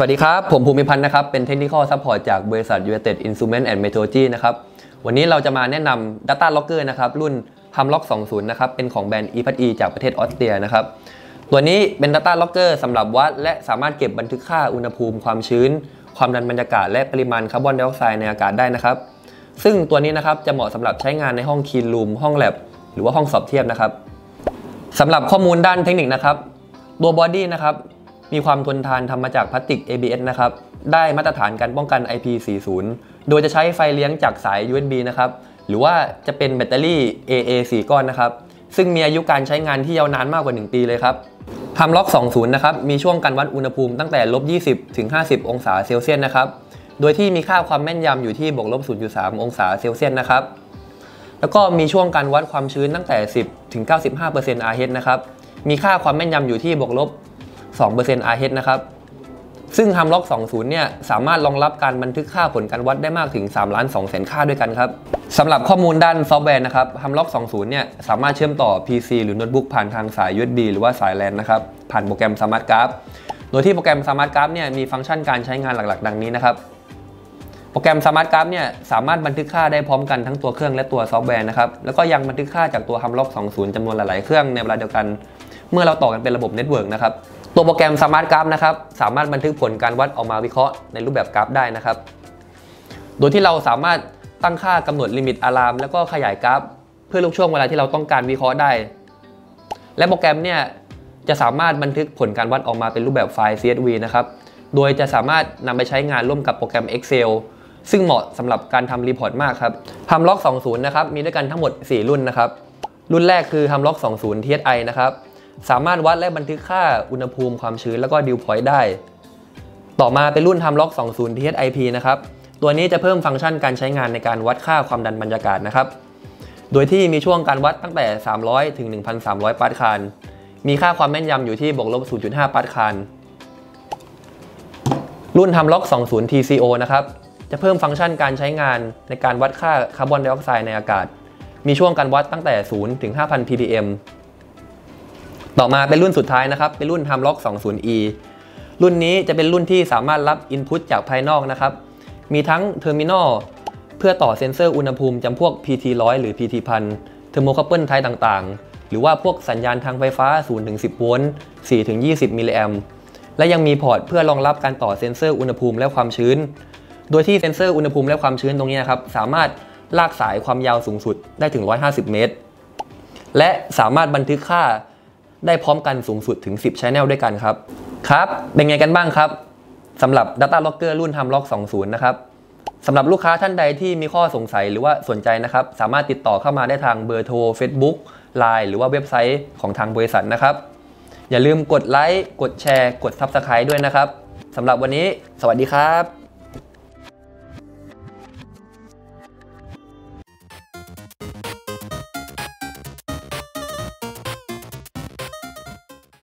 สวัสดีครับ ผมภูมิพันธ์นะครับ เป็น technical support จากบริษัท United Instrument and Metrology นะครับ วันนี้เราจะมาแนะนำ Data Logger นะครับ รุ่น Humlog 20 นะครับ เป็นของแบรนด์ e p a t e จากประเทศออสเตรียนะครับ ตัวนี้เป็น Data Logger สำหรับวัด และสามารถเก็บบันทึกค่าอุณหภูมิ ความชื้น ความดันบรรยากาศ และปริมาณคาร์บอนไดออกไซด์ในอากาศได้นะครับ ซึ่งตัวนี้นะครับจะเหมาะสำหรับใช้งานในห้อง clean room ห้องแลบ หรือว่าห้องสอบเทียบนะครับสำหรับข้อมูลด้านเทคนิคนะครับ ตัว body นะครับ มีความทนทานทำมาจากพลาสติก ABS นะครับ ได้มาตรฐานการป้องกัน IP40 โดยจะใช้ไฟเลี้ยงจากสาย USB นะครับ หรือว่าจะเป็นแบตเตอรี่ AA 4 ก้อนนะครับ ซึ่งมีอายุการใช้งานที่ยาวนานมากกว่า 1 ปีเลยครับ Humlog 20 นะครับ มีช่วงการวัดอุณหภูมิตั้งแต่ลบ20 ถึง 50 องศาเซลเซียสนะครับ โดยที่มีค่าความแม่นยำอยู่ที่บวกลบ0.3 องศาเซลเซียสนะครับ แล้วก็มีช่วงการวัดความชื้นตั้งแต่ 10 ถึง 95% RH นะครับ มีค่าความแม่นยำอยู่ที่บวกลบ 2% RH นะครับซึ่ง Humlog 20 เนี่ยสามารถรองรับการบันทึกค่าผลการวัดได้มากถึง3ล้าน2แสนค่าด้วยกันครับสำหรับข้อมูลด้านซอฟต์แวร์นะครับ Humlog 20 เนี่ยสามารถเชื่อมต่อ PC หรือโน้ตบุ๊กผ่านทางสาย USB หรือว่าสาย LAN นะครับ ผ่านโปรแกรม Smart Graph โดยที่โปรแกรม Smart Graph เนี่ยมีฟังก์ชันการใช้งานหลักๆ ดังนี้นะครับ โปรแกรม Smart Graph เนี่ยสามารถบันทึกค่าได้พร้อมกันทั้งตัวเครื่องและตัวซอฟต์แวร์นะครับแล้วก็ยังบันทึกค่าจากตัว Humlog 20 จำนวนหลายๆเครื่องในเวลาเดียวกัน เมื่อเราต่อกันเป็นระบบ network นะครับ ตัวโปรแกรม Smart Graph นะครับสามารถบันทึกผลการวัดออกมาวิเคราะห์ในรูปแบบกราฟได้นะครับ โดยที่เราสามารถตั้งค่ากำหนด limit alarm แล้วก็ขยายกราฟ เพื่อดูช่วงเวลาที่เราต้องการวิเคราะห์ได้ และโปรแกรมเนี่ยจะสามารถบันทึกผลการวัดออกมาเป็นรูปแบบไฟล์ CSV นะครับ โดยจะสามารถนำไปใช้งานร่วมกับโปรแกรม Excel ซึ่งเหมาะสำหรับการทำ report มากครับ Humlog 20 นะครับ มีด้วยกันทั้งหมด 4 รุ่นนะครับ รุ่นแรกคือ Humlog 20 TSI นะครับ สามารถวัดและบันทึกค่าอุณหภูมิความชื้นแล้วก็ dew point ได้ ต่อมาเป็นรุ่น Humlog 20 TSIP นะครับ ตัวนี้จะเพิ่มฟังก์ชันการใช้งานในการวัดค่าความดันบรรยากาศนะครับ โดยที่มีช่วงการวัดตั้งแต่ 300 ถึง 1,300 ปาร์ตคานมีค่าความแม่นยำอยู่ที่บวกลบ 0.5 ปาร์ตคานรุ่น Humlog 20 TCO นะครับ จะเพิ่มฟังก์ชันการใช้งานในการวัดค่าคาร์บอนไดออกไซด์ในอากาศ มีช่วงการวัดตั้งแต่ 0 ถึง 5,000 ppm ต่อมาเป็นรุ่นสุดท้ายนะครับ เป็นรุ่น Humlog 20E รุ่นนี้จะเป็นรุ่นที่สามารถรับ Input จากภายนอกนะครับ มีทั้ง terminal เพื่อต่อเซ็นเซอร์อุณหภูมิจำพวก PT100 หรือ PT1000 thermocouple type ต่างๆ หรือว่าพวกสัญญาณทางไฟฟ้า 0-10 โวลต์ 4-20 มิลลิแอมป์และยังมี port เพื่อรองรับการต่อเซ็นเซอร์อุณหภูมิและความชื้น โดยที่เซ็นเซอร์อุณหภูมิและความชื้นตรงนี้นะครับสามารถลากสายความยาวสูงสุดได้ถึง 150 เมตร และสามารถบันทึกค่า ได้พร้อมกันสูงสุดถึง 10 Channel ด้วยกันครับ ครับ เป็นไงกันบ้างครับสำหรับ Data Logger รุ่น Humlog 20 นะครับสำหรับลูกค้าท่านใดที่มีข้อสงสัยหรือว่าสนใจนะครับ สามารถติดต่อเข้ามาได้ทางเบอร์โทร Facebook Line หรือว่าเว็บไซต์ของทางบริษัทนะครับ อย่าลืมกดไลค์กดแชร์ กด Subscribe ด้วยนะครับสำหรับวันนี้ สวัสดีครับ